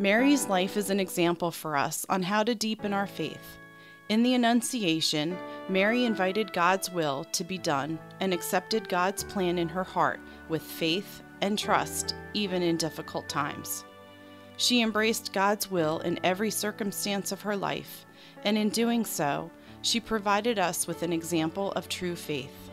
Mary's um, life is an example for us on how to deepen our faith. In the Annunciation, Mary invited God's will to be done and accepted God's plan in her heart with faith and trust, even in difficult times. She embraced God's will in every circumstance of her life, and in doing so, she provided us with an example of true faith.